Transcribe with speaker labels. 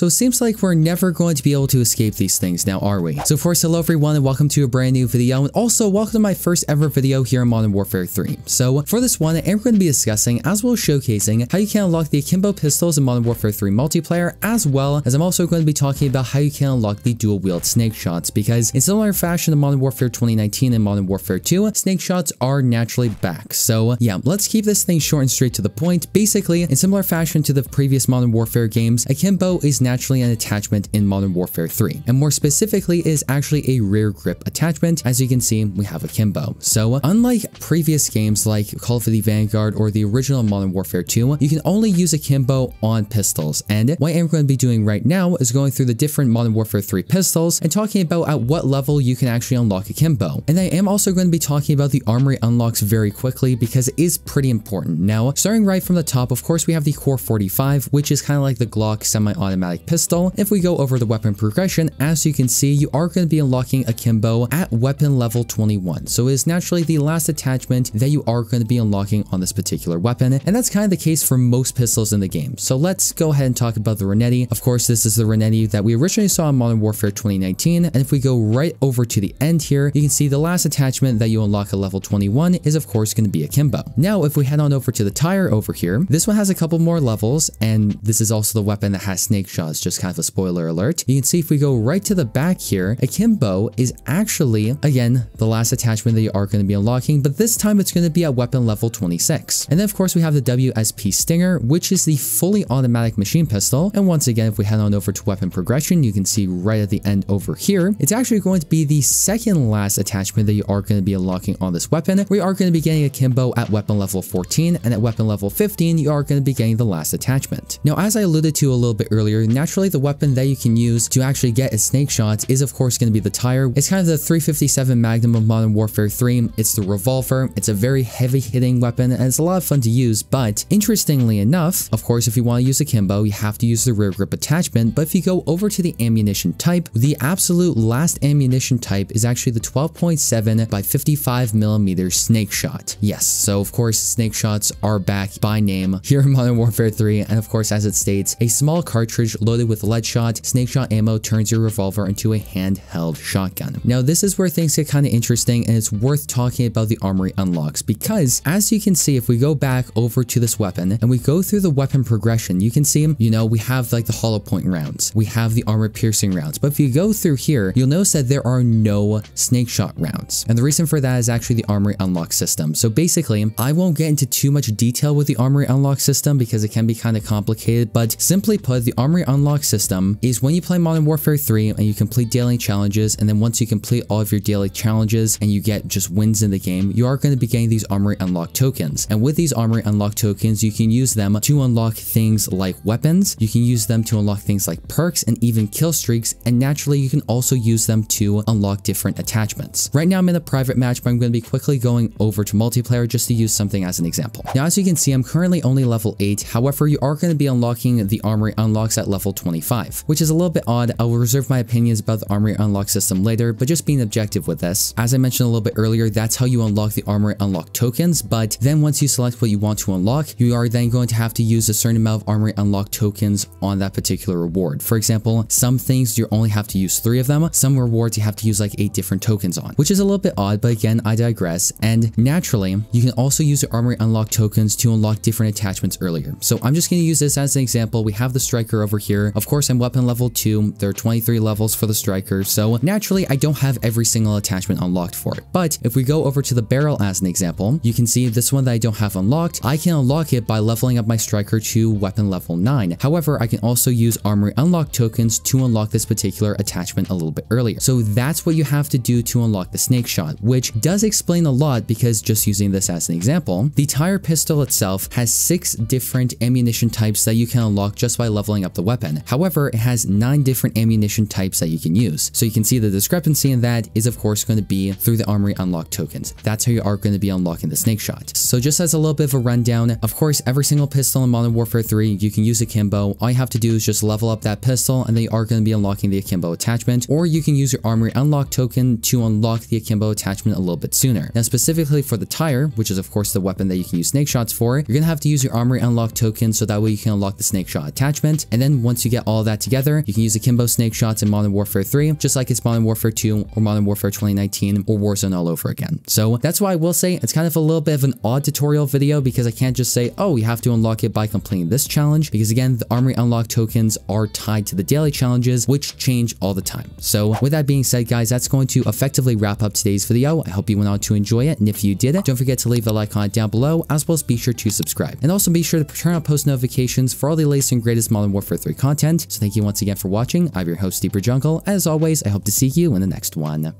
Speaker 1: So it seems like we're never going to be able to escape these things now, are we? So first, hello everyone and welcome to a brand new video and also welcome to my first ever video here in Modern Warfare 3. So for this one, I'm going to be discussing as well as showcasing how you can unlock the Akimbo pistols in Modern Warfare 3 multiplayer as well as I'm also going to be talking about how you can unlock the dual wield snake shots because in similar fashion to Modern Warfare 2019 and Modern Warfare 2, snake shots are naturally back. So yeah, let's keep this thing short and straight to the point. Basically, in similar fashion to the previous Modern Warfare games, Akimbo is naturally an attachment in Modern Warfare 3 and more specifically is actually a rear grip attachment. As you can see, we have a Akimbo. So unlike previous games like Call of Duty Vanguard or the original Modern Warfare 2, you can only use a Akimbo on pistols. And what I'm going to be doing right now is going through the different Modern Warfare 3 pistols and talking about at what level you can actually unlock a Akimbo. And I am also going to be talking about the armory unlocks very quickly because it is pretty important. Now, starting right from the top, of course, we have the COR-45, which is kind of like the Glock semi-automatic pistol. If we go over the weapon progression, as you can see, you are going to be unlocking Akimbo at weapon level 21. So it is naturally the last attachment that you are going to be unlocking on this particular weapon. And that's kind of the case for most pistols in the game. So let's go ahead and talk about the Renetti. Of course, this is the Renetti that we originally saw in Modern Warfare 2019. And if we go right over to the end here, you can see the last attachment that you unlock at level 21 is of course going to be Akimbo. Now, if we head on over to the TYR over here, this one has a couple more levels. And this is also the weapon that has snake shots, just kind of a spoiler alert. You can see if we go right to the back here, Akimbo is actually, again, the last attachment that you are going to be unlocking, but this time it's going to be at weapon level 26. And then of course we have the WSP Stinger, which is the fully automatic machine pistol. And once again, if we head on over to weapon progression, you can see right at the end over here, it's actually going to be the second last attachment that you are going to be unlocking on this weapon. We are going to be getting Akimbo at weapon level 14, and at weapon level 15, you are going to be getting the last attachment. Now, as I alluded to a little bit earlier, naturally the weapon that you can use to actually get a snake shot is of course going to be the TYR. It's kind of the 357 Magnum of Modern Warfare 3. It's the revolver. It's a very heavy hitting weapon and it's a lot of fun to use. But interestingly enough, of course, if you want to use Akimbo, you have to use the rear grip attachment. But if you go over to the ammunition type, the absolute last ammunition type is actually the 12.7 by 55 millimeter snake shot. Yes, so of course, snake shots are back by name here in Modern Warfare 3. And of course, as it states, a small cartridge loaded with lead shot, snake shot ammo turns your revolver into a handheld shotgun. Now, this is where things get kind of interesting and it's worth talking about the armory unlocks because as you can see, if we go back over to this weapon and we go through the weapon progression, you can see, you know, we have like the hollow point rounds, we have the armor piercing rounds, but if you go through here, you'll notice that there are no snake shot rounds. And the reason for that is actually the armory unlock system. So basically, I won't get into too much detail with the armory unlock system because it can be kind of complicated, but simply put, the armory unlock system is when you play Modern Warfare 3 and you complete daily challenges, and then once you complete all of your daily challenges and you get just wins in the game, you are going to be getting these armory unlock tokens. And with these armory unlock tokens, you can use them to unlock things like weapons, you can use them to unlock things like perks and even kill streaks, and naturally you can also use them to unlock different attachments. Right now I'm in a private match, but I'm going to be quickly going over to multiplayer just to use something as an example. Now as you can see, I'm currently only level 8, however you are going to be unlocking the armory unlocks at level 25, which is a little bit odd. I will reserve my opinions about the armory unlock system later, but just being objective with this. As I mentioned a little bit earlier, that's how you unlock the armory unlock tokens, but then once you select what you want to unlock, you are then going to have to use a certain amount of armory unlock tokens on that particular reward. For example, some things you only have to use three of them, some rewards you have to use like eight different tokens on, which is a little bit odd, but again, I digress. And naturally, you can also use the armory unlock tokens to unlock different attachments earlier. So I'm just going to use this as an example. We have the striker over here. Of course, I'm weapon level 2. There are 23 levels for the striker, so naturally I don't have every single attachment unlocked for it. But if we go over to the barrel as an example, you can see this one that I don't have unlocked, I can unlock it by leveling up my striker to weapon level 9. However, I can also use armory unlock tokens to unlock this particular attachment a little bit earlier. So that's what you have to do to unlock the snake shot, which does explain a lot because just using this as an example, the TYR pistol itself has six different ammunition types that you can unlock just by leveling up the weapon. However, it has nine different ammunition types that you can use. So you can see the discrepancy in that is of course going to be through the armory unlock tokens. That's how you are going to be unlocking the snake shot. So just as a little bit of a rundown, of course, every single pistol in Modern Warfare 3, you can use Akimbo. All you have to do is just level up that pistol and they are going to be unlocking the Akimbo attachment, or you can use your armory unlock token to unlock the Akimbo attachment a little bit sooner. Now, specifically for the TYR, which is of course the weapon that you can use snake shots for, you're going to have to use your armory unlock token so that way you can unlock the snake shot attachment. And then once you get all that together, you can use akimbo snake shots in Modern Warfare 3, just like it's Modern Warfare 2 or Modern Warfare 2019 or Warzone all over again. So that's why I will say it's kind of a little bit of an odd tutorial video because I can't just say, oh, you have to unlock it by completing this challenge because again, the armory unlock tokens are tied to the daily challenges, which change all the time. So with that being said, guys, that's going to effectively wrap up today's video. I hope you went on to enjoy it. And if you did, don't forget to leave a like on it down below, as well as be sure to subscribe. And also be sure to turn on post notifications for all the latest and greatest Modern Warfare 3 content. So thank you once again for watching. I'm your host, Deeper Jungle. As always, I hope to see you in the next one.